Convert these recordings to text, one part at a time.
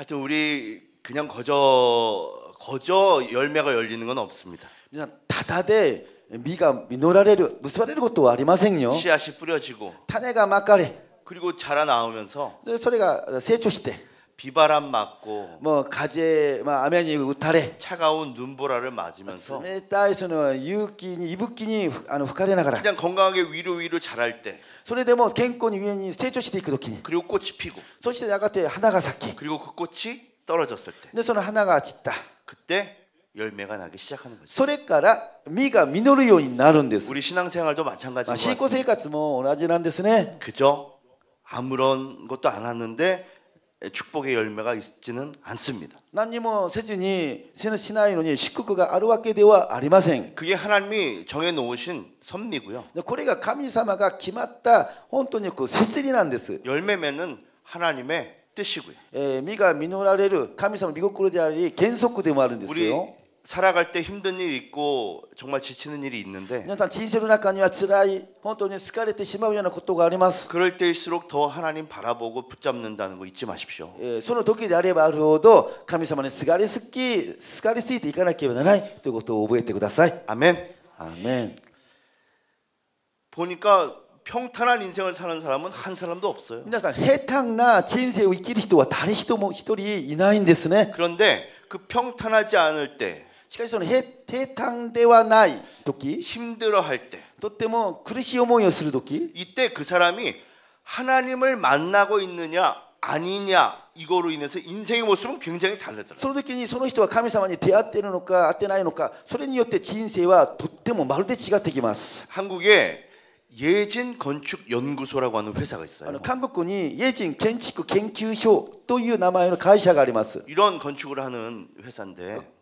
하여튼 우리 그냥 거저 거저 열매가 열리는 건 없습니다. 그냥 다다대 미가 미노라레르 무스바레르 것도 아리마생요. 씨앗이 뿌려지고 타네가 막가리 그리고 자라 나오면서 소리가 어, 세초시대 비바람 맞고 もう風、まあ、雨に打たれ 차가운 눈보라를 맞으면서 冷たいその勇気に息吹にふあの吹かれながら 그냥 건강하게 위로 위로 자랄 때 それでも健康に上に成長していく時に 그리고 꽃이 피고 そしてやがて花が咲き 그리고 그 꽃이 떨어졌을 때 でその花が散った 그때 열매가 나기 시작하는 거죠. それから実が実るようになるんです 우리 신앙생활도 ま 마찬가지인 あ 것 信仰 같습니다. 生活も同じなんですね 그저 아무런 것도 안 하는데 축복의 열매가 있지는 않습니다. 난니모 세진이 세는 시나이노니 식구가 아르와게 되와 아리마생. 그게 하나님이 정해 놓으신 섭리고요. 고래가 감사마가 기맞다 혼돈이 그 세진이란데스. 열매매는 하나님의 뜻이고요. 에 미가 미노라레르 감사마 미국 그러자리 겐속구 되마는데스요. 우리 살아갈 때 힘든 일이 있고 정말 지치는 일이 있는데 皆さん人生の中には辛い本当に疲れてしまうようなことがあります 그럴 때일수록 더 하나님 바라보고 붙잡는다는 거 잊지 마십시오. えーその時であればあるほど神様にすがりすきすがりすぎていかなければならないということを覚えてください。 아멘. アーメン 보니까 평탄한 인생을 사는 사람은 한 사람도 없어요. 皆さん平坦な人生を生きる人は誰一も一人いないんですね。 그런데 그 평탄하지 않을 때 しかしその平平坦ではない時 힘들어할 때 とっても苦しい思いをする時 이때 그 사람이 하나님을 만나고 있느냐 아니냐 이거로 인해서 인생의 모습은 굉장히 다르더라고요. その時にその人は神様に出会っているのか会ってないのかそれによって人生はとってもまるで違ってきます。 한국에 예진 건축 연구소라고 하는 회사가 あ 있어요. の韓国にイェジン建築研究所という名前の会社があります。 이런 건축을 하는 회사인데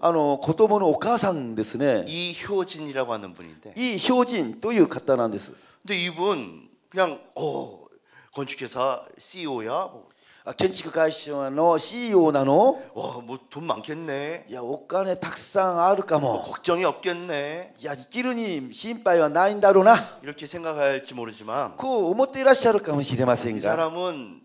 あの子供のお母さんですね。 이효진이라고 하는 분인데 いい標人という方なんです。 근데 이분 그냥 어 건축회사 CEO야 뭐, あ建築会社の CEO なの 와뭐 돈 많겠네 いや、お金たくさんあるかも。 걱정이 없겠네 いや、生きるに心配はないんだろうな。 이렇게 생각할지 모르지만 こう思っていらっしゃるかもしれません 이 が。 사람은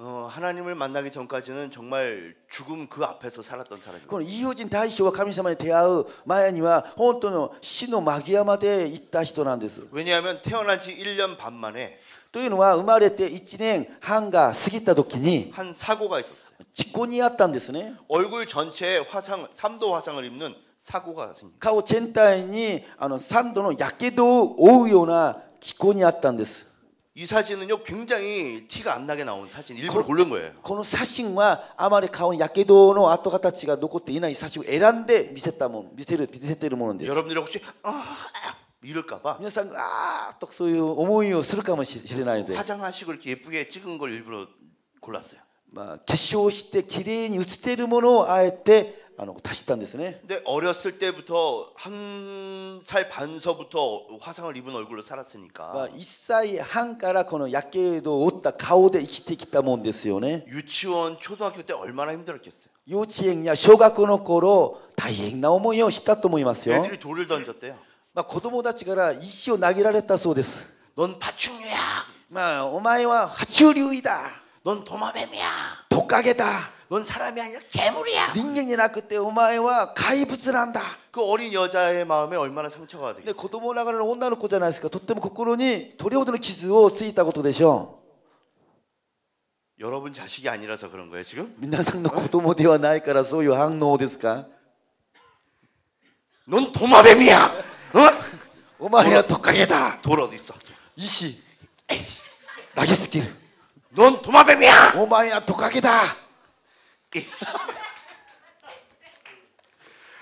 어, 하나님을 만나기 전까지는 정말 죽음 그 앞에서 살았던 사람이에요. このイー人大将は神様に出会う前には本当の死の間際まで行った人なんです。 왜냐하면 태어난 지 1년 반 만에 というのは生まれて1年半が過ぎた時に 한 사고가 있었어요. 事故にあったんですね。 얼굴 전체에 화상, 3도 화상을 입는 사고가 생깁니다. 顔全体にあの3度のやけどを負うような事故にあったんです。 이 사진은요 굉장히 티가 안 나게 나온 사진 일부러 고른 거예요. この写真はあまり顔にやけどの跡形が残っていない写真を選んで見せたもの、見せる見せているものです。 여러분들이 혹시 아 이럴까봐 皆さんがあーっとそういう思いをするかもしれないので、 화장하시고 이렇게 예쁘게 찍은 걸 일부러 골랐어요. まあ、化粧して綺麗に写っているものをあえて あの足したんですね。 근데 어렸을 때부터 한 살 반서부터 화상을 입은 얼굴로 まあ、 살았으니까 1歳半からこのやけどを負った顔で生きてきたもんですよね。 유치원 초등학교 때 얼마나 힘들었겠어요. 幼稚園や小学校の頃大変な思いをしたと思いますよ。 애들이 돌을 던졌대요. まあ、子供たちから石を投げられたそうです。 넌 파충류야. まあ、お前は爬虫類だ。 넌 도마뱀이야. トカゲだ。 넌 사람이 아니라 괴물이야. 人間じゃなくてお前は怪物なんだ。 그 어린 여자의 마음에 얼마나 상처가 で 되겠어요. 子供ながらの女の子じゃないですか。とっても心にどれほどの傷をついたことでしょ 여러분 자식이 아니라서 그런 거예요 지금? う。皆さんの子供ではないからそういう反応ですか 넌 도마뱀이야. 어? お前はトカゲだ。 돌 어디 있어? 石投げつける。 넌 도마뱀이야. お前はトカゲだ。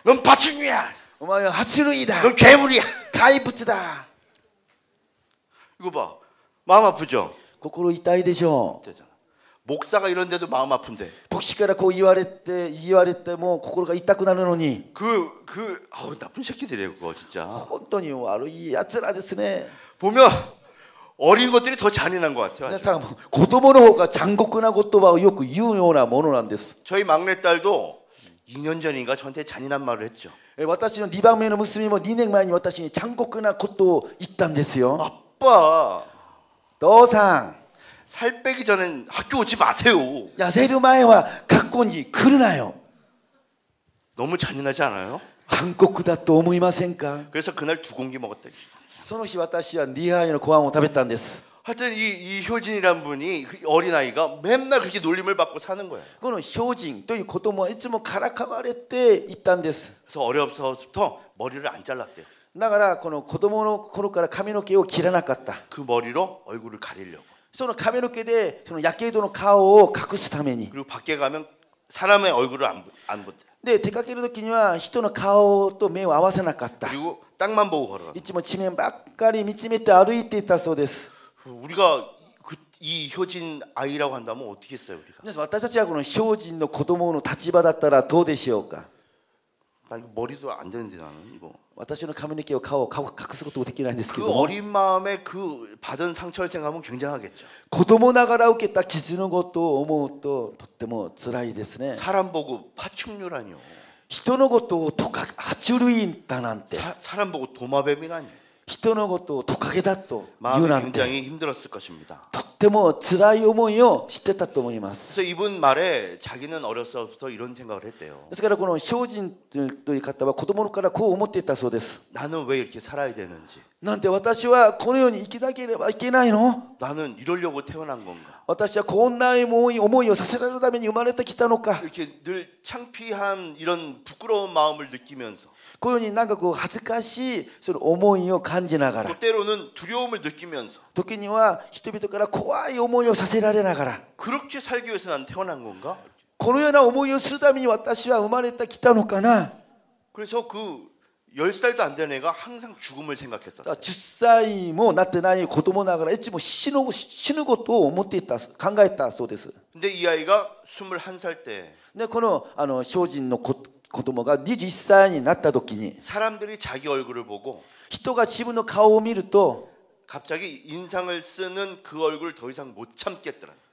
넌 파충류야. 엄마야 하츠루이다. 넌 괴물이야. 가이부츠다. 이거 봐. 마음 아프죠? 거꾸로 이따이 되죠. 목사가 이런데도 마음 아픈데. 복식가라고 이와레 때 이와레 때뭐 거꾸로가 있다고 나르노니. 그 그 아우 나쁜 새끼들이에요 그거 진짜. 혼돈이요 아로 이 야츠라데스네. 보면 어린 것들이 더 잔인한 것 같아요 皆さん子供の方が残酷な言葉をよく言うようなものなんです 저희 막내딸도 2년 전인가 저한테 잔인한 말을 했죠 え私の2番目の娘も2年前に私に残酷なことを言ったんですよ 아빠 父さん 살 빼기 전엔 학교 오지 마세요 痩せる前は学校に来るなよ 너무 잔인하지 않아요? 残酷だと思いませんか 그래서 그날 두 공기 먹었다 その日私は2杯のご飯を食べたんです 하여튼 이, 이 효진이란 분이 그 어린아이가 맨날 그렇게 놀림을 받고 사는 거예요 この精進という子供はいつもからかわれていったんです 그래서 어려서부터 머리를 안 잘랐대요 だからこの子供の頃から髪の毛を切らなかった 그 머리로 얼굴을 가리려고 その髪の毛でそのやけどの顔を隠すために 그리고 밖에 가면 사람의 얼굴을 안, 보- 안 본대 で出かける時には人の顔と目を合わせなかった 그리고 땅만 보고 걸어가 いつも地面ばっかり見つめて歩いていたそうです 우리가 그, 이 효진 아이라고 한다면 어떻게 했어요 우리가 皆さん私たちはこの精進の子供の立場だったらどうでしょうか 나 이거 머리도 안 되는데 나는 이거 私の髪の毛を顔を顔隠すこともできないんですけ 그 ども 어린 마음에 그 받은 상처를 생각하면 굉장하겠죠 子供ながら受けた傷のことを思うととっても辛いですね 사람 보고 파충류라니요 人のことをトカゲ爬虫類だなんて 사, 사람 보고 도마뱀이라니 人のことをトカゲだと言う 마음이 なんて 굉장히 힘들었을 것입니다 とっても辛い思いを知ってたと思います 그래서 이분 말에 자기는 어려서부터 이런 생각을 했대요 ですからこの精進という方は子供からこう思っていたそうです 나는 왜 이렇게 살아야 되는지 なんで私はこのように生きなければいけないの 나는 이러려고 태어난 건가 私はこんな思い思いをさせられるために生まれてきたのか 이렇게 늘 창피한 이런 부끄러운 마음을 느끼면서 このようになんかこう恥ずかしいその思いを感じながら 또 때로는 두려움을 느끼면서 時には人々から怖い思いをさせられながら 그렇게 살기 위해서 난 태어난 건가? このような思いをするために私は生まれてきたのかな 그래서 그 10살도 안 된 애가 항상 죽음을 생각했어. 10歳もなってない子供ながらいつも死ぬ死ぬことを思っていた考えたそうです 근데 이 아이가 21살 때 でこのあの精進の子子供が21歳になった時に 사람들이 자기 얼굴을 보고 人が自分の顔を見ると 갑자기 인상을 쓰는 그 얼굴 더 이상 못 참겠더라.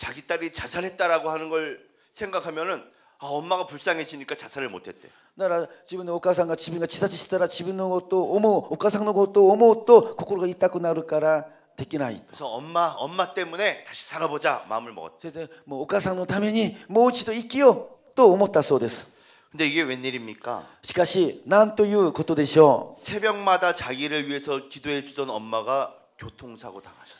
자기 딸이 자살했다라고 하는 걸 생각하면은 아 엄마가 불쌍해지니까 자살을 못했대. だから自分のお母さんが自分が自殺したら自分のことを思うお母さんのことを思うと心が痛くなるからできない 그래서 엄마 엄마 때문에 다시 살아보자 마음을 먹었대. それでもうお母さんのためにもう一度生きようと思ったそうです 근데 이게 웬일입니까? しかし何ということでしょ 새벽마다 자기를 위해서 기도해 주던 엄마가 교통사고 당하셨어요.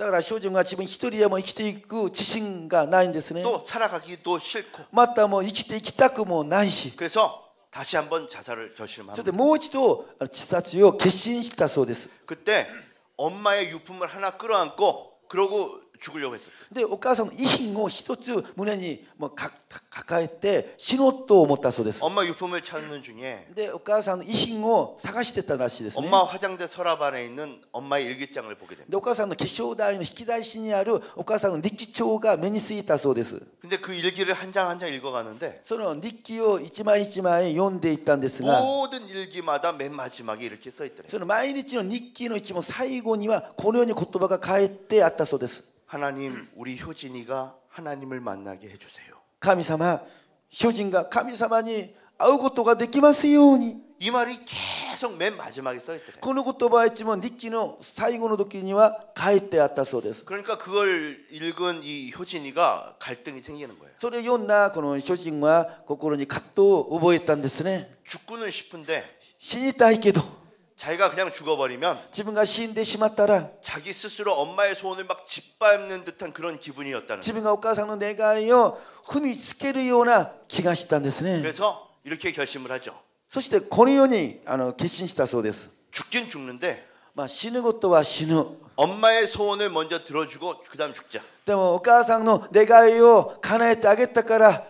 だから少女が自分一人でも生きていく自信がないんですね 또 살아가기도 싫고 またもう生きていきたくもないし 그래서 다시 한번 자살을 それ 결심합니다. でもう一度あの自殺を決心したそうです 그때 엄마의 유품을 하나 끌어안고 그러고 죽으려고 했어요. 근데 오카상 이신고 히토츠 문에니 뭐 가까이 때 신호도 못다 소됐어. 엄마 유품을 찾는 중에 근데 오카상 이신고 사가시댔다 나시데스. 엄마 화장대 서랍 안에 있는 엄마의 일기장을 보게 됩니다. それでお母さんの化粧台の引き出しにあるお母さんの日記帳が目についたそうです. 근데 그 일기를 한 장 한 장 읽어 가는데 その日記を一枚一枚読んでいったんですが 모든 일기마다 맨 마지막에 이렇게 써 있더래요. 저는 매일의 니키의 이치모 사이고니와 고려니 고토바가 가에 때 왔다 소데스. 하나님, 우리 효진이가 하나님을 만나게 해주세요. 神様主人が神様に会うことができますように 이 말이 계속 맨 마지막에 써 있더래요. この言葉は一問日記の最後の時には書いてあったそうです 그러니까 그걸 읽은 이 효진이가 갈등이 생기는 거예요. それを読んだこの主人は心に葛藤を覚えたんですね 죽고는 싶은데 死にたいけど 자기가 그냥 죽어버리면 自分が死んでしまったら 자기 스스로 엄마의 소원을 막 짓밟는 듯한 그런 기분이었다는 自 거예요. 分がお母さんの願いを踏みつけるような気がしたんですね 그래서 이렇게 결심을 하죠. そしてこのようにあの決心したそうです、 죽긴 죽는데 まあ、死ぬことは死ぬ 엄마의 소원을 먼저 들어주고 그다음 죽자. でもお母さんの願いを叶えてあげたから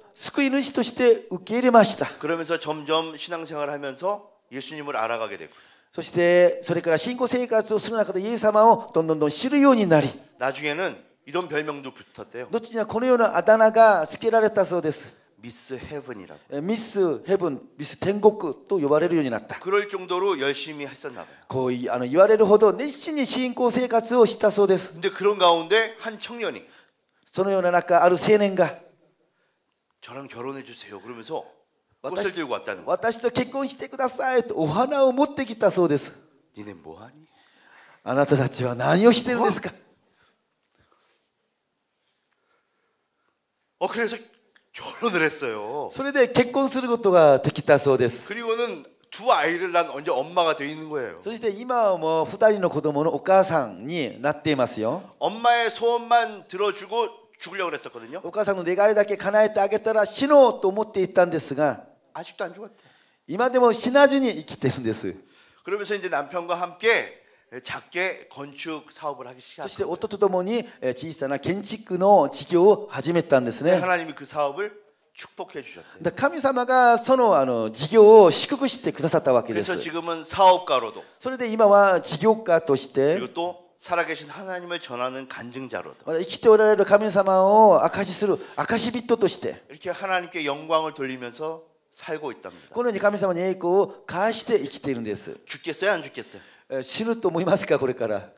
救い主として受け入れました 그러면서 점점 신앙생활을 하면서 예수님을 알아가게 되고 そしてそれから信仰生活をする中でイエス様をどんどんどん知るようになり 나중에는 이런 별명도 붙었대요. 後にはこのようなあだ名が付けられたそうです 미스 헤븐이라고. えミスヘブンミス天国と呼ばれるようになった 그럴 정도로 열심히 했었나 봐요. こういあの言われるほど熱心に信仰生活をしたそうです 근데 그런 가운데 한 청년이 そのような中ある青年が 저랑 결혼해 주세요. 그러면서 왔다 꽃을 시- 들고 왔다는 거예요. 私と結婚してくださいとお花を持ってきたそうです 니네 뭐하니? あなたたちは何をしてるんですか 어 그래서 결혼을 했어요. それで結婚することができたそうです 그리고는 두 아이를 낳은 언제 엄마가 돼 있는 거예요. そして今はもう2人の子供のお母さんになっていますよ 엄마의 소원만 들어주고 죽으려고 그랬었거든요. お母さんの願いだけ叶えてあげたら死のうと思っていたんですが 아직도 안 죽었대. 今でも死なずに生きてるんです 그러면서 이제 남편과 함께 작게 건축 사업을 하기 そし 시작했어요. て夫と共にえー小さな建築の事業を始めたんですね 하나님이 그 사업을 축복해 주셨대요. だ神様がそのあの事業を祝福してくださったわけで 그래서 す 지금은 사업가로도 それで今は事業家として 그리고 또 살아계신 하나님을 전하는 간증자로도 まだ生きておられる神様を証しする証人として 이렇게 하나님께 영광을 돌리면서 살고 있답니다. このように神様に栄光を返して生きているんです 죽겠어요, 안 죽겠어요? えー死ぬと思いますかこれから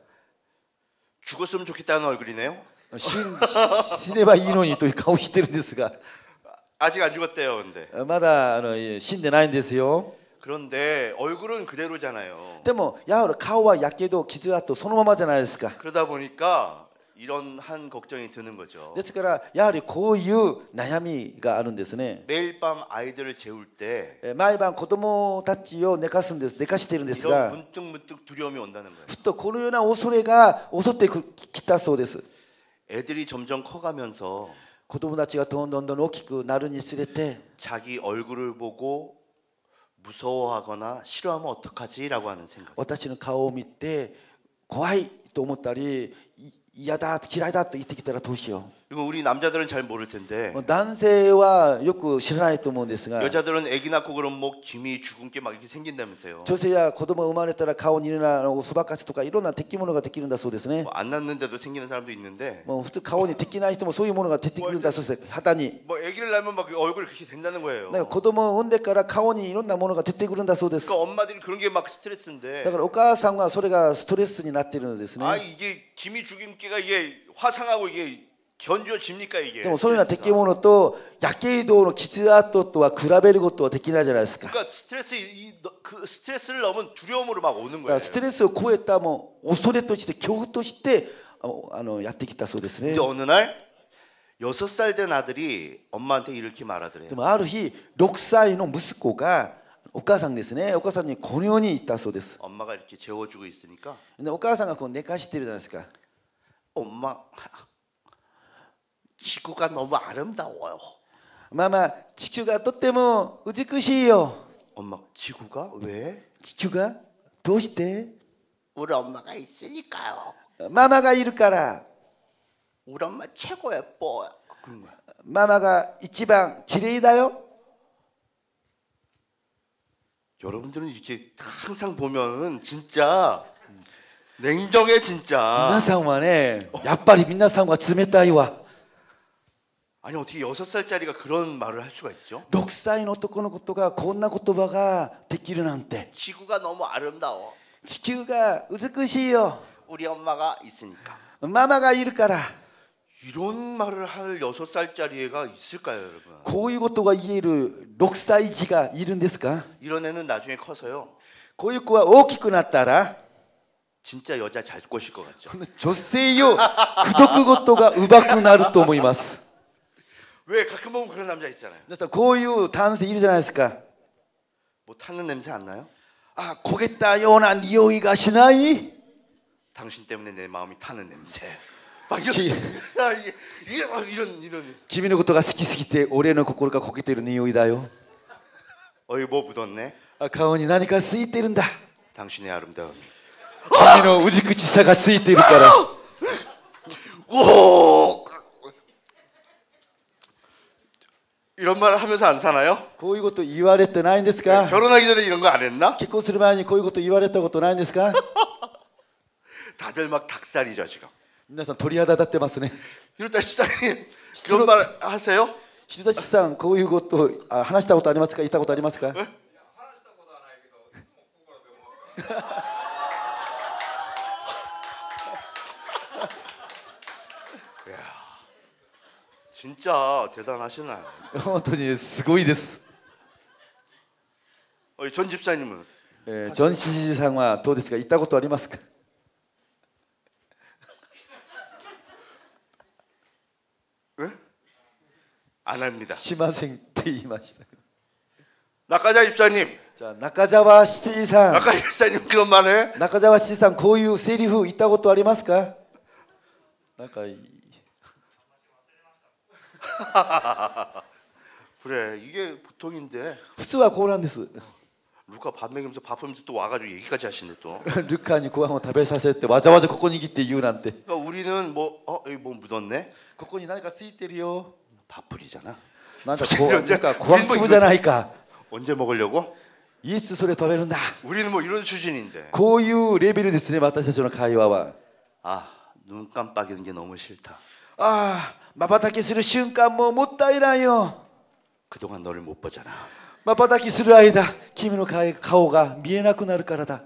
죽었으면 좋겠다는 얼굴이네요. 死ん死ねばいいのにという顔をしてるんですが 아직 안 죽었대요, 근데. まだあの死んでないんですよ 그런데 얼굴은 그대로잖아요. でもやはり顔はやけど傷跡そのままじゃないですか 그러다 보니까 이런 한 걱정이 드는 거죠. ですからやはりこういう悩みがあるんですね 매일 밤 아이들을 재울 때 えー毎晩子供たちを寝かすんです寝かしているんです 이런 が 문득 문득 두려움이 온다는 거예요. ふっとこのような恐れが襲ってきたそうです 애들이 점점 커가면서 子供たちがどんどんどん大きくなるにつれて 자기 얼굴을 보고 무서워하거나 싫어하면 어떡하지라고 하는 생각. 私の顔を見て怖いと思ったりい嫌だ嫌いだと言ってきたらどうしよ 그리고 우리 남자들은 잘 모를 텐데 う男性はよく知らないと思うんですが 여자들은 아기 낳고 그럼 뭐 김이 죽은 게 막 이렇게 생긴다면서요. 女性や子供が生まれたら顔にいろんなおそばかすとかいろんな敵物ができるんだそうですね 뭐 안 낳는데도 생기는 사람도 있는데 もう普通顔に敵ない人もそういうものが出てくるんだそうです肌に 뭐 아기를 낳으면 막 얼굴이 그렇게 된다는 거예요. だから子供を産んでから顔にいろんなものが出てくるんだそうです 그러니까 엄마들이 그런 게 막 だ 스트레스인데 からお母さんはそれがストレスになっているのですね 아 이게 김이 죽임기가 이게 화상하고 이게 견뎌집니까 이게? でもそういうような 스트레스가. 敵物とやけどの傷跡とは比べることはできないじゃないですか 그러니까 스트레스 이, 너- 그 스트레스를 넘은 두려움으로 막 오는 だか 거예요. らストレスを超えたもう恐れとして恐怖としてあのあのやってきたそうですね 근데 어느 날 여섯 살 된 아들이 엄마한테 이렇게 말하더래요. でもある日6歳の息子がお母さんですねお母さんにこのように言ったそうです 엄마가 이렇게 재워주고 있으니까 でお母さんがこう寝かしてるじゃないですか 엄마 지구가 너무 아름다워요. 마마, 지구가 또때모 우지끝이요. 엄마, 지구가 왜? 지구가 도시대. 우리 엄마가 있으니까요. 마마가 이럴까라. 우리 엄마 최고 예뻐. 그런 거야. 마마가 이 지방 지레이다요? 여러분들은 이렇게 항상 보면 진짜 냉정해 진짜. 민나상만에 야빨이 민나상과 즈메다이와. 아니 어떻게 여섯 살짜리가 그런 말을 할 수가 있죠? 6歳の男の子がこんな言葉ができるなんて 지구가 너무 아름다워. 地球が美しいよ 우리 엄마가 있으니까. ママがいるから 이런 말을 할 여섯 살짜리 애가 있을까요, 여러분? こういうことが言える6歳児がいるんですか 이런 애는 나중에 커서요. こういう子は大きくなったら 진짜 여자 잘 꼬실 것 같죠? 女性を口説くことがうまくなると思います 왜 가끔 보면 그런 남자 있잖아요. 그래서 고유 단수 이르잖아요. 뭐 타는 냄새 안 나요? 아, 고겠다 요나 니오이가 시나이. 당신 때문에 내 마음이 타는 냄새. 막 이런 지, 아, 이게, 이게 막 이런 이런. 지민의 것도가 스키스키 때 올해는 고고가 고기 때는 니오이다요. 어이 뭐 묻었네? 아, 가온이 나니까 쓰이 때른다. 당신의 아름다움이. 지민의 우지그치사가 쓰이 때를 따라. 오. 이런 말 하면서 안 사나요? こういうこと言われてないんですか 결혼하기 전에 이런 거 안 했나? 結婚する前にこういうこと言われたことないんですか 다들 막 닭살이죠 지금. 皆さん鳥肌立ってますね 이럴때 시장님 그런 말 하세요? 白立さんこういうことあ話したことありますか言ったことありますか 진짜 대단하시나요? 本当にすごいです、 어, 전 집사님은 えージョン・シジさんはどうですか言ったことありますか 안 합니다. しませんって言いました 낙가자 집사님, じゃあ中澤七時さん 낙가자 집사님 그런 말해? 中澤七時さんこういうセリフ言ったことありますかなんか 그래 이게 보통인데 普通はこうなんです 루카 밥 먹이면서 밥 하면서 또 와가지고 얘기까지 하시네 또. ルカにご飯を食べさせてわざわざここに来て言うなんて 그러니까 우리는 뭐 어, 여기 뭐 묻었네? ここに何かついてるよ 밥풀이잖아. なんかこう 이런 なんか小粒じゃないか 언제 먹으려고? いつそれ食べるんだ 우리는 뭐 이런 수준인데. こういうレベルですね私たちの会話は 아, 눈 깜빡이는 게 너무 싫다. ああまばたきする瞬間ももったいないよ 그동안 너를 못 보잖아. まばたきする間君の顔顔が見えなくなるからだ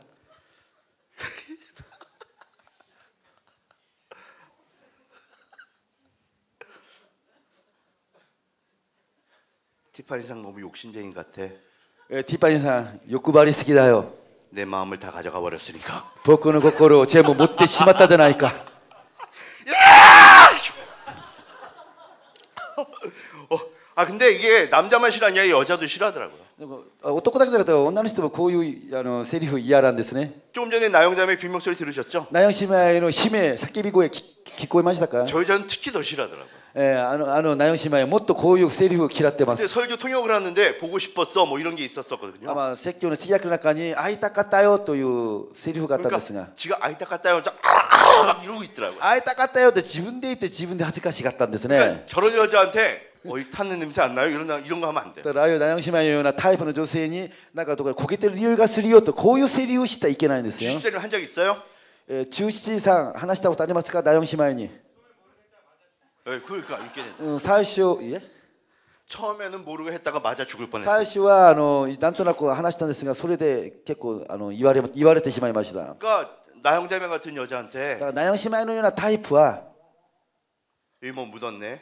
티파니상 너무 욕심쟁이 같아. えーティパニーさん欲張りすぎだよ 내 마음을 다 가져가 버렸으니까. 僕の心を全部持ってしまったじゃない 아 근데 이게 남자만 싫어하냐 여자도 싫어하더라고요. でもあ男だけじゃなくて女の人もこういうあのセリフ嫌なんですね 조금 전에 나영자매 비명 소리 들으셨죠? ナヨン姉妹の悲鳴叫び声聞聞こえましたか、 저 여자는 특히 더 싫어하더라고요. えーあのあのナヨン姉妹はもっとこういうセリフを嫌ってま 근데 す 설교 통역을 하는데 보고 싶었어 뭐 이런 게 있었었거든요. あまあ、説教の通訳の中に会いたかったよというセリフがあったんですが 그러니까 지가 아이타 갔다 오면서 아, 막 이러고 있더라고요. 会いたかったよって自分で言って自分で恥ずかしがったんですね 그러니까 저런 여자한테 어이 타는 냄새 안 나요? 이런 이런 거 하면 안 돼. だからああいうナヨン姉妹のようなタイプの女性になんかどこか焦げてる匂いがするよとこういうセリフをしたらいけないんですよ、 주식자님 한 적 있어요? えー中七さん話したことありますかナヨン姉妹に、 네, 그러니까 이렇게 된다. うん、最初いえ 처음에는 모르고 했다가 맞아 죽을 뻔했어. 最初はあのなんとなく話したんですがそれで結構あの言われ言われてしまいましただ 그러니까 나영자매 같은 か 여자한테 らナヨン姉妹のようなタイプは 여기 뭐 묻었네.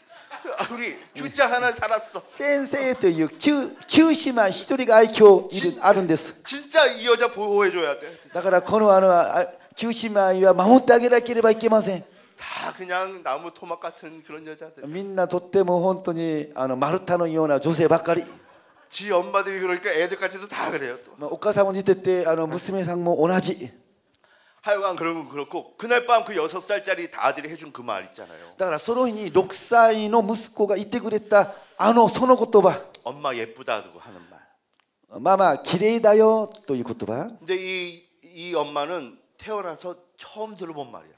우리 규자 하나 살았어. 先生という九九姉妹一人が愛嬌いるあるんです 진짜 이 여자 보호해줘야 돼. だからこのあのあ九姉妹は守ってあげなければいけません 다 그냥 나무 토막 같은 그런 여자들. みんなとっても本当にあの丸太のような女性ばっかり、 지 엄마들이 그러니까 애들까지도 다 그래요 또. まあ、お母さんも似ててあの娘さんも同じ 하여간 그런 건 그렇고 그날 밤 그 여섯 살짜리 아들이 해준 그 말 있잖아요. だからその日に6歳の息子が言ってくれたあのその言葉 엄마 예쁘다고 하는 말. ママ綺麗だよという言葉 근데 이, 이 엄마는 태어나서 처음 들어본 말이야.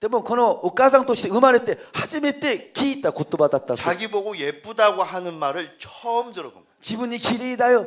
でもこのお母さんとして生まれて初めて聞いた言葉だったそう 자기 보고 예쁘다고 하는 말을 처음 들어본 거야. 自分に綺麗だよ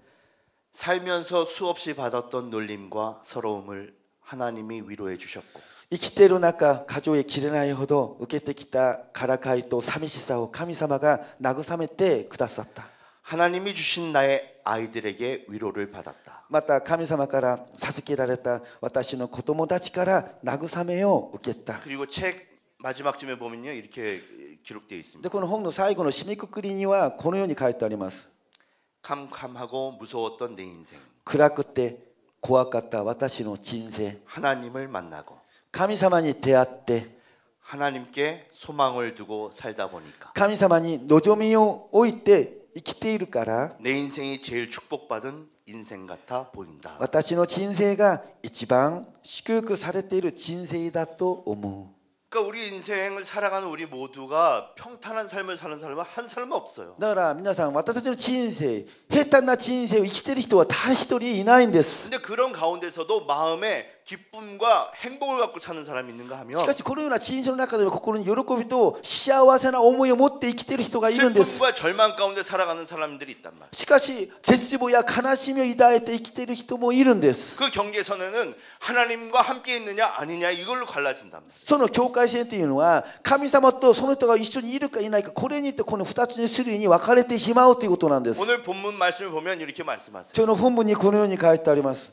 살면서 수없이 받았던 놀림과 서러움을 하나님이 위로해 주셨고 生きている中数えきれないほど受けてきたからかいと寂しさを神様が慰めてくださった 하나님이 주신 나의 아이들에게 위로를 받았다. また神様から授けられた私の子供たちから慰めを受けた 그리고 책 마지막쯤에 보면요 이렇게 기록되어 있습니다. でこの本の最後の締めくくりにはこのように書いてあります 캄캄하고 무서웠던 내 인생 暗くて怖かった私の人生 하나님을 만나고 神様に出会って 하나님께 소망을 두고 살다 보니까 神様に望みを置いて生きているから 내 인생이 제일 축복받은 인생 같아 보인다. 私の人生が一番祝福されている人生だと思う 그러니까 우리 인생을 살아가는 우리 모두가 평탄한 삶을 사는 사람은 한 사람은 없어요. だから皆さん私たちの人生平坦な人生を生きている人は誰一人いないんです 근데 그런 가운데서도 마음에 기쁨과 행복을 갖고 사는 사람이 있는가 하면 しかしこのような人生の中では心に喜びと幸せな思いを持って生きている人がいるんです 슬픔과 절망 가운데 살아가는 사람들이 있단 말이에요. しかし絶望や悲しみを抱いて生きている人もいるんです 그 경계선에는 하나님과 함께 있느냐 아니냐 이걸로 갈라진단 말이에요. その境界線というのは神様とその人が一緒にいるかいないかこれによってこの2つの種類に分かれてしまうということなんです 오늘 본문 말씀을 보면 이렇게 말씀하세요. 今日の本文にこのように書いてあります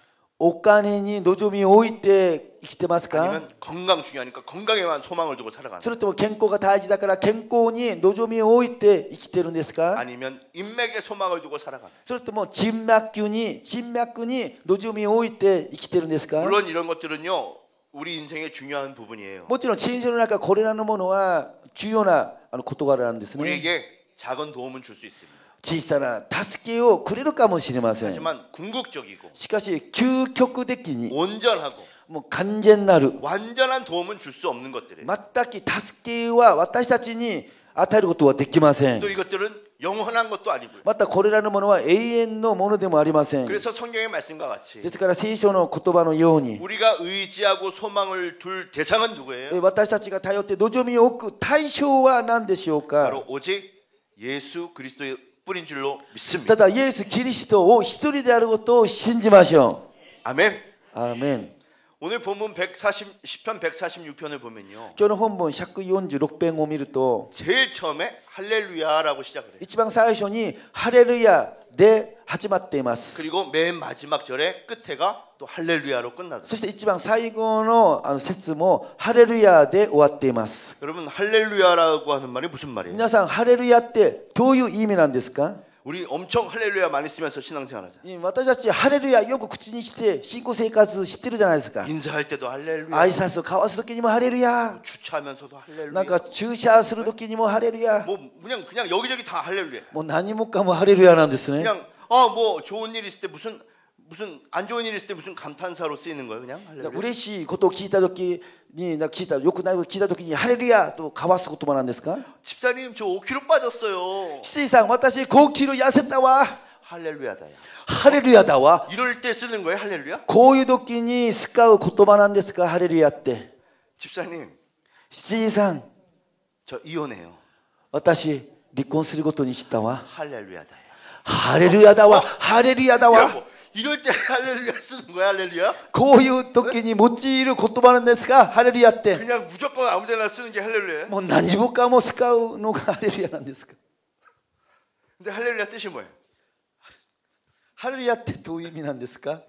お金に望みを置いて生きてますか 아니면 건강 중요하니까 건강에만 소망을 두고 살아가나? それとも健康が大事だから健康に望みを置いて生きてるんですか 아니면 인맥에 소망을 두고 살아가나? それとも人脈に人脈に望みを置いて生きてるんですか 물론 이런 것들은요 우리 인생의 중요한 부분이에요. もちろん人生の中これらのものは重要なあの事柄なんですね 우리에게 작은 도움은 줄 수 있습니다. 小さな助けをくれるかもしれません。しかし、究極的に、もう完全なる、全く助けは私たちに与えることはできません。またこれらのものは永遠のものでもありません。ですから聖書の言葉のように私たちが頼って望みを置く対象は何でしょうか・ 리스도의 뿌린 줄로 믿습니다. ただイエス・キリストを一人であることを信じましょ 아멘. うアーメン 오늘 본문 140 10편 146편을 보면요. 今日の本文146編を見ると 제일 처음에 할렐루야라고 시작을 해요. 一番最初に「ハレルヤ」で始まっています 그리고 맨 마지막 절에 끝에가 또 할렐루야로 끝나다. そして一番最後のあの説も「ハレルヤ」で終わっています 여러분 할렐루야라고 하는 말이 무슨 말이에요? 皆さん「ハレルヤ」ってどういう意味なんですか 우리 엄청 할렐루야 많이 쓰면서 신앙생활하자. 私たちハレルヤよく口にして信仰生活知ってるじゃないですか 인사할 때도 할렐루야. 挨拶を交わす時にもハレルヤ 주차하면서도 할렐루야. なんか駐車する時にもハレルヤ 뭐 그냥 그냥 여기저기 다 할렐루야. もう何もかもハレルヤなんですね 그냥 어뭐 좋은 일 있을 때 무슨 무슨 안 좋은 일 있을 때 무슨 감탄사로 쓰이는 거예요, 그냥 だから 할렐루야. 嬉しいことを聞いた時になんか聞いたよくないことを聞いた時にハレルヤと交わす言葉なんですか 집사님 저 5kg 빠졌어요. 七井さん私5キロ痩せたわ 할렐루야다야. ハレルヤだわ 이럴 때 쓰는 거예요, 할렐루야? こういう時に使う言葉なんですかハレルヤって 집사님, 七井さん 저 이혼해요. 私離婚することにしたわ 할렐루야다야. ハレルヤだわハレルヤだ 야, わ 뭐 이럴 때 할렐루야 쓰는 거야 할렐루야? こういう時に用いる言葉なんですか ハレルヤって. 그냥 무조건 아무데나 쓰는 게 할렐루야? 뭐 何にでももう使うのがハレルヤなんですか. 근데 할렐루야 뜻이 뭐예요? ハレルヤってどういう意味なんですか?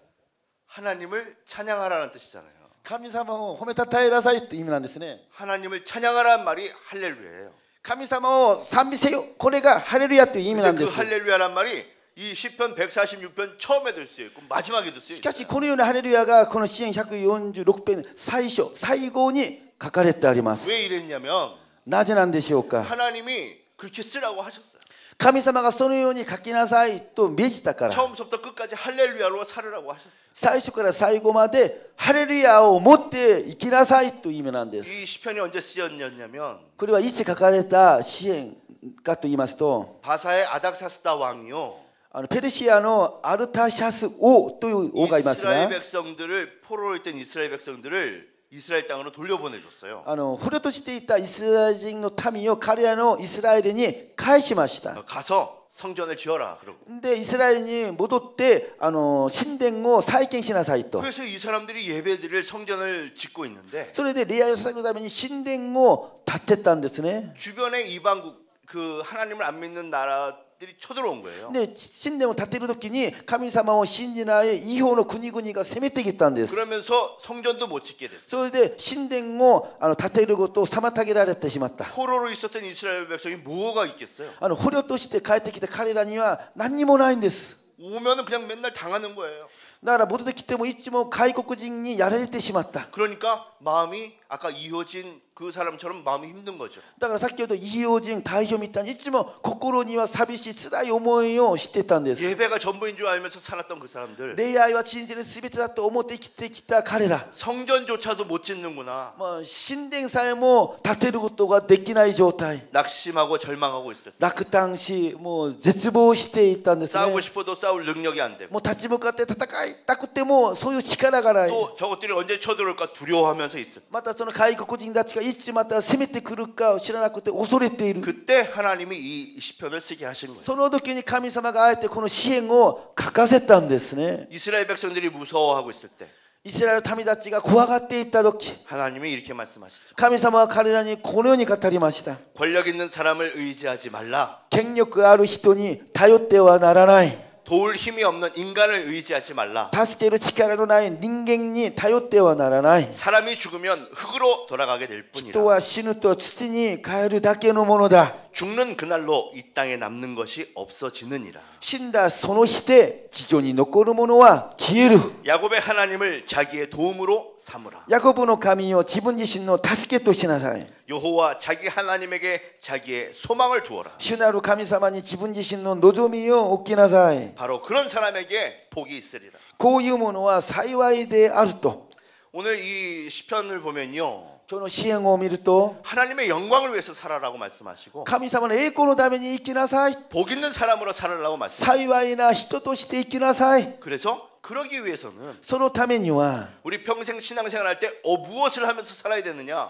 하나님을 찬양하라는 뜻이잖아요. 神様をほめたたえなさいという意味なんですね. 하나님을 찬양하라는 말이 할렐루야예요. 감사마오 賛美せよ. これがハレルヤの意味なんです. 그 할렐루야란 말이 이 시편 146편 처음에도 쓰여 있고 마지막에도 쓰여 しかし 있어요. このようなハレルヤがこの支援146編最初最後に書かれてあります 왜 이랬냐면 なぜなんでしょうか 하나님이 그렇게 쓰라고 하셨어요. 神様がそのように書きなさいと命じたから 처음부터 끝까지 할렐루야로 살으라고 하셨어요. 最初から最後までハレルヤを持って生きなさいという意味なんです 이 시편이 언제 쓰였냐면 これはいつ書かれた支援かと言いますと 바사의 아닥사스다 왕이요 あ, ペルシアのアルタシャスタ王、王がイスラエル 백성들을 포로로 있던 이스라엘 백성들을 이스라엘 땅으로 돌려보내줬어요. あの捕虜としていたイスラエル人の民をかれらのイスラエルに返しました. 어, 가서 성전을 지어라 그러고. 근데 イスラエルに戻ってあの神殿を再建しなさいと. 그래서 이 사람들이 예배들을 성전을 짓고 있는데. 그런데 리아의 사람들이 신댕고 다텟다는 데서네. 주변의 이방국 그 하나님을 안 믿는 나라 들이 쳐들어온 거예요. 근데 신내면 다테르도끼니 카미사마와 신진아의 이혼의 군이군이가 세메떼겠다는데요. 그러면서 성전도 못 짓게 됐어요. 그런데 신댕모 아노 다테르고 또 사마타기라 했다 시맞다. 포로로 있었던 이스라엘 백성이 뭐가 있겠어요? 아노 호려 도시때 가이테키테 카리라니와 난니모 나인데스. 오면은 그냥 맨날 당하는 거예요. 나라 모두 때문에 있지 뭐 가이코쿠징이 야라릴 때 시맞다. 그러니까 마음이 아까 이효진 그 사람처럼 마음이 힘든 거죠. だからさっき言った異邦人大将みたいにいつも心には寂しい辛い思いをしてたんです 예배가 전부인 줄 알면서 살았던 그 사람들 恋愛は人生の全てだと思って生きてきた彼ら 성전조차도 못 짓는구나 まあ、神殿さえも建てることができない状態 낙심하고 절망하고 있었어요. 落胆しもう絶望していたんですね 싸우고 싶어도 싸울 능력이 안 되고 もう立ち向かって戦いたくてもそういう力がない 또 저것들이 언제 쳐들어올까 두려워하면서 있어요. またその外国人たちがいつまた攻めてくるかを知らなくて恐れている 그때 하나님이 이 시편을 쓰게 하신 거예요. その時に神様があえてこの支援を書かせたんですね 이스라엘 백성들이 무서워하고 있을 때 イスラエルの民たちが怖がっていた時 하나님이 이렇게 말씀하시죠. 神様は彼らにこのように語りました 권력 있는 사람을 의지하지 말라. 権力ある人に頼ってはならない 도울 힘이 없는 인간을 의지하지 말라. 助ける力のない人間に頼ってはならない 사람이 죽으면 흙으로 돌아가게 될 人 뿐이라. は死ぬと土に帰るだけのものだ 죽는 그날로 이 땅에 남는 것이 없어지느니라. 死んだその日で地上に残るものは消える 야곱의 하나님을 자기의 도움으로 삼으라. ヤコブの神を自分自身の助けとしなさい 여호와 자기 하나님에게 자기의 소망을 두어라. 主なる神様に自分自身の望みを置きなさい 바로 그런 사람에게 복이 있으리라. こういうものは幸いであると 오늘 이 시편을 보면요. その支援を見ると 하나님의 영광을 위해서 살아라고 말씀하시고 神様の栄光のために生きなさい 복 있는 사람으로 살아라고 말씀. 幸いな人として生きなさい 그래서 그러기 위해서는 そのためには 우리 평생 신앙생활 할 때 어, 무엇을 하면서 살아야 되느냐?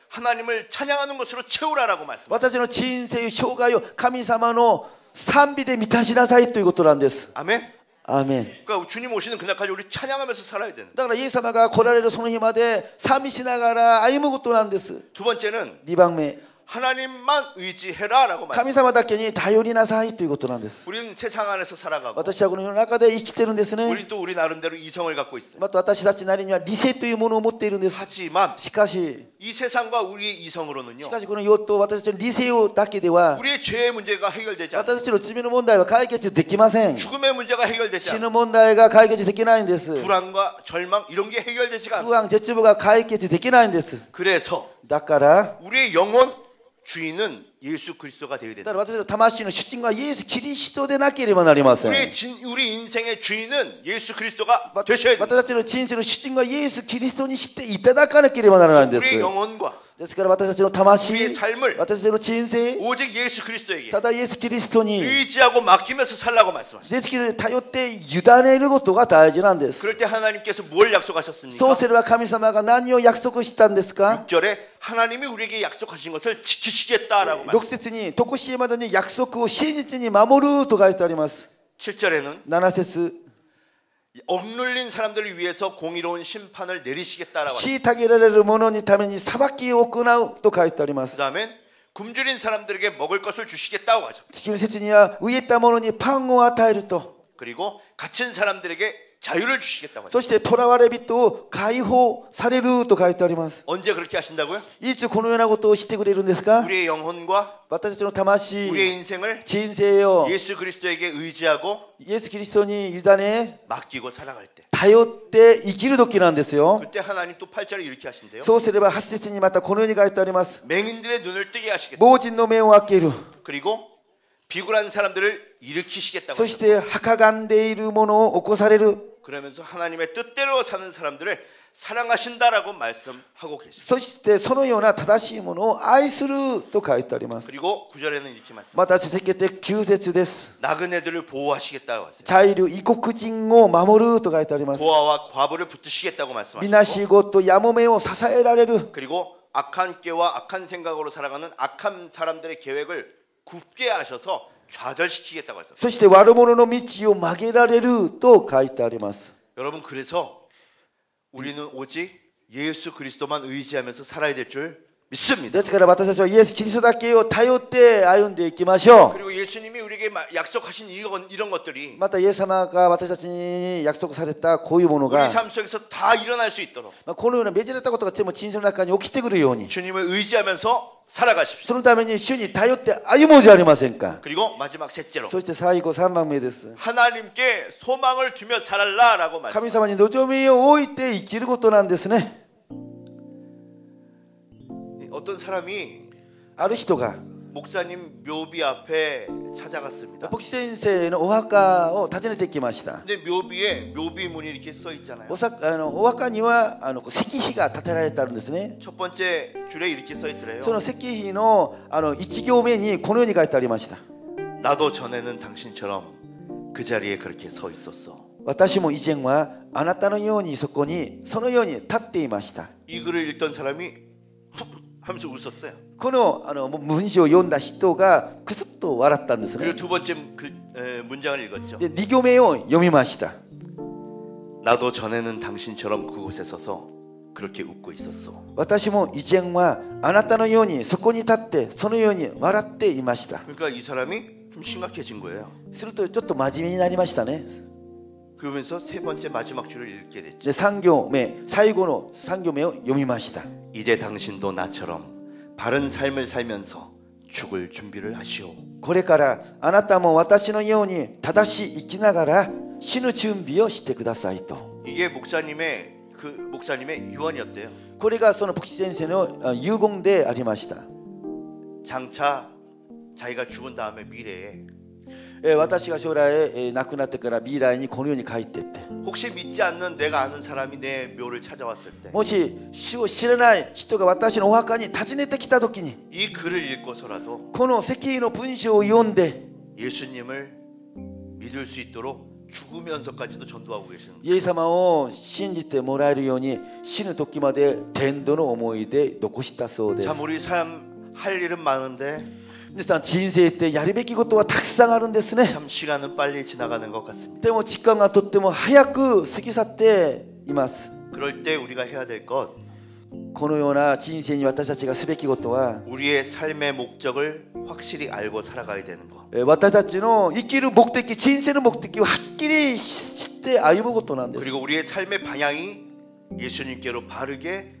하나님을 찬양하는 것으로 채우라라고 말씀하세요. 私の人生生涯を神様の賛美で満たしなさいということなんです 아멘. アーメン 그러니까 주님 오시는 그날까지 우리 찬양하면서 살아야 되는. だからイエス様が来られるその日まで賛美しながら歩むことなんです 두 번째는 2番目 하나님만 의지해라라고 말씀. 神様だけに頼りなさいということなんです 우리는 세상 안에서 살아가고 私はこの世の中で生きてるんですね 우리 또 우리 나름대로 이성을 갖고 있어요. また私たちなりには理性というものを持っているんです 하지만 しかし 이 세상과 우리의 이성으로는요. しかしこの世と私たちの理性をだけでは 우리의 죄의 문제가 해결되지 않아요. 私たちの罪の問題は解決できません 죽음의 문제가 해결되지 死 않아요. ぬ問題が解決できないんです 불안과 절망 이런 게 해결되지가 不 않아요. 安絶望が解決できないんです 그래서 だから、 우리의 영혼 주인은 예수 그리스도가 되어야 だ 된다. から私の魂の主人はイエス・キリストでなければなりません。 우리의 진, 우리 인생의 주인은 예수 그리스도가 되셔야 된다. 私たちの人生の主人はイエス・キリストにしていただかなければならないんです。 우리의 영혼과 ですから私たちの魂 우리의 、 삶을 私たちの人生、 오직 예수 그리스도에게 ただイエス・キリストに、イ 의지하고 맡기면서 살라고 말씀하셨어요. エス・キリストに頼って委ねることが大事なんです。 그럴 때 하나님께서 뭘 약속하셨습니까? そうすれば神様が何を約束したんですか 6절에 하나님이 우리에게 약속하신 것을 지키시겠다라고 6 말씀. 節に、徳しまでに約束を真実に守ると書いてあります。 7절에는 7節 억눌린 사람들을 위해서 공의로운 심판을 내리시겠다라고 하셨어요. 虐げられる者にために裁きを行うと書いてあります。 그다음엔 굶주린 사람들에게 먹을 것을 주시겠다고 하죠. 地球の説には飢えた者にパンを与えると 그리고 갇힌 사람들에게 자유를 주시겠다고 하죠. そして囚われ人を解放されると書いてあります 언제 그렇게 하신다고요? いつこのようなことをしてくれるんですか 우리의 영혼과 私たちの魂 우리의 인생을 人生を 예수 그리스도에게 의지하고 イエス・キリストに委ね 맡기고 살아갈 때 頼って生きる時なんですよ 그때 하나님 또 8절에 이렇게 하신대요. そうすれば8節にまたこのように書いてあります 맹인들의 눈을 뜨게 하시겠다. 盲人の目を開ける 그리고 비굴한 사람들을 일으키시겠다고 そ 하죠. してはかがんでいる者を起こされる 그러면서 하나님의 뜻대로 사는 사람들을 사랑하신다라고 말씀하고 계십니다. そしてそのような正しいものを愛すると書いてあります 그리고 9절에는 이렇게 말씀. また続けて9節です 나그네들을 보호하시겠다고 하세요. チャイル異国人を守ると書いてあります 고아와 과부를 붙드시겠다고 み 말씀하시고 なしごとやもめを支えられる 그리고 악한 꾀와 악한 생각으로 살아가는 악한 사람들의 계획을 굽게 하셔서 좌절시키겠다고 하셨어요. そして悪者の道を曲げられると書いてあります 여러분 그래서 우리는 오직 예수 그리스도만 의지하면서 살아야 될 줄 믿습니다. 그러니까 맡아서 예수 그리스도께요 타요때 아이온데 있기마셔. 그리고 예수님이 우리에게 약속하신 이런 이런 것들이 맞다 예사마가 맡아서니 약속사랬다 고유모노가 우리 삶 속에서 다 일어날 수 있도록. 고유는 매진했다고 똑같이 뭐 진실나까지 오키테그리요니. 주님을 의지하면서 살아가십시오. 그런다면이 시온이 다요때 아이모지 아니마센까. 그리고 마지막 셋째로. 소시테 사이고 삼방미데스. 하나님께 소망을 두며 살라라고 말씀. 하나님이 노점이 오이때 이기르고 난데스네. 어떤 사람이 ある人が 목사님 묘비 앞에 찾아갔습니다. 牧師先生のお墓を訪ねてきました 근데 묘비에 묘비 문이 이렇게 써 있잖아요. おさあのお墓にはあの石碑が建てられてあるんですね 첫 번째 줄에 이렇게 써 있더래요. その石碑のあの1行目にこのように書いてありました 나도 전에는 당신처럼 그 자리에 그렇게 서 있었어. 私も以前はあなたのようにそこにそのように立っていました 이 글을 읽던 사람이 하면서 웃었어요. このあの文章を読んだ人がくすっと笑ったんですね 그리고 두 번째 그, 에, 문장을 읽었죠. で2行目を読みました 나도 전에는 당신처럼 그곳에 서서 그렇게 웃고 있었어. 私も以前はあなたのようにそこに立ってそのように笑っていました 그러니까 이 사람이 좀 심각해진 거예요. するとちょっと真面目になりましたね 그러면서 세 번째 마지막 줄을 읽게 됐죠. で3行目最後の3行目を読みました 이제 당신도 나처럼 바른 삶을 살면서 죽을 준비를 하시오. これからあなたも私のように正しい生きながら死ぬ準備をしてくださいと 이게 목사님의 그 목사님의 유언이었대요. これがその牧師先生のあ遺言でありました、 장차 자기가 죽은 다음에 미래에 えー私が将来、えー亡くなってから未来にこのように帰っていって 혹시 믿지 않는 내가 아는 사람이 내 묘를 찾아왔을 때 이 もし主を知らない人が私のお墓に訪ねてきた時に 글을 읽고서라도 この石碑の文章を読んで 예수님을 믿을 수 있도록 죽으면서까지도 전도하고 계시는 イエス様を信じてもらえるように死ぬ時まで天道の思いで残したそうです 참 우리 삶 할 일은 많은데 일단 진세 때 야리베끼고 또 탁상하는데 쓰네. 참 시간은 빨리 지나가는 것 같습니다. 때뭐 직감과 또 때뭐 하얗고 그 스기사 때 이마스. 그럴 때 우리가 해야 될 것. 고노요나 진생이 왔다 자체가 스베끼고 또한 우리의 삶의 목적을 확실히 알고 살아가야 되는 거. 예, 왔다 자체는 이끼를 목대끼 진생을 목대끼 확끼리 시대 아이보고 또난 데. 그리고 우리의 삶의 방향이 예수님께로 바르게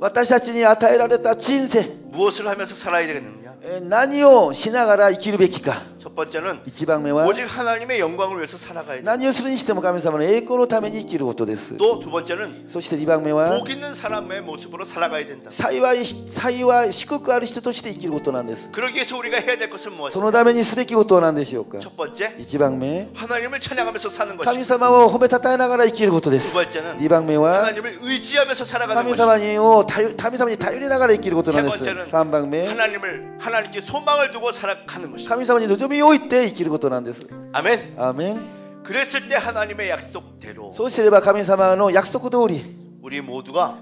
私たちに与えられた人生 무엇을 하면서 살아야 되겠느냐? えー何をしながら生きるべきか 첫 번째는 一番目は 오직 하나님의 영광을 위해서 살아가야 돼. 何をするにしても神様の栄光のために生きることです 또 두 번째는 そして二番目は 복 있는 사람의 모습으로 살아가야 된다. 幸い幸い祝福ある人として生きることなんです 그러기 위해서 우리가 해야 될 것은 そ 무엇입니까? のためにすべきことは何でしょうか 첫 번째 一番目 하나님을 찬양하면서 사는 神 것입니다. 様を褒めたたえながら生きることで 두 す 번째는 二番目は 하나님을 의지하면서 살아가는 神 것입니다. 様にを頼神様に頼りながら生きることなんです 세 번째는 三番目 하나님을 하나님께 소망을 두고 살아가는 것입니다. 神様に望 みを置いて生きることなんです 아멘. アーメン 그랬을 때 하나님의 약속대로 そうすれば神様の約束通り 우리 모두가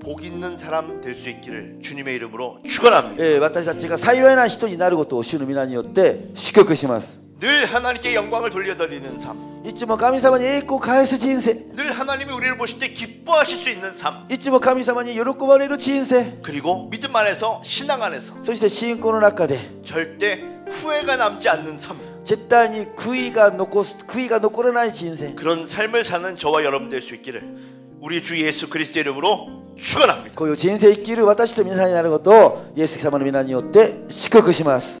복 있는 사람 될 수 있기를 주님의 이름으로 축원합니다. えー私たちが幸いな人になることを主の皆によって祝福します 늘 하나님께 영광을 돌려드리는 삶, いつも神様に栄光を返す人生 늘 하나님이 우리를 보실 때 기뻐하실 수 있는 삶, いつも神様に喜ばれる人生 그리고 믿음 안에서 신앙 안에서 そして信仰の中で 절대 후회가 남지 않는 삶, 絶対に悔いが残す悔いが残らない人生 그런 삶을 사는 저와 여러분 될 수 있기를 우리 주 예수 그리스도의 이름으로 축원합니다. こういう人生生きる私と皆さんになることをイエス様の皆によって祝福します